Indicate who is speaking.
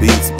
Speaker 1: beats.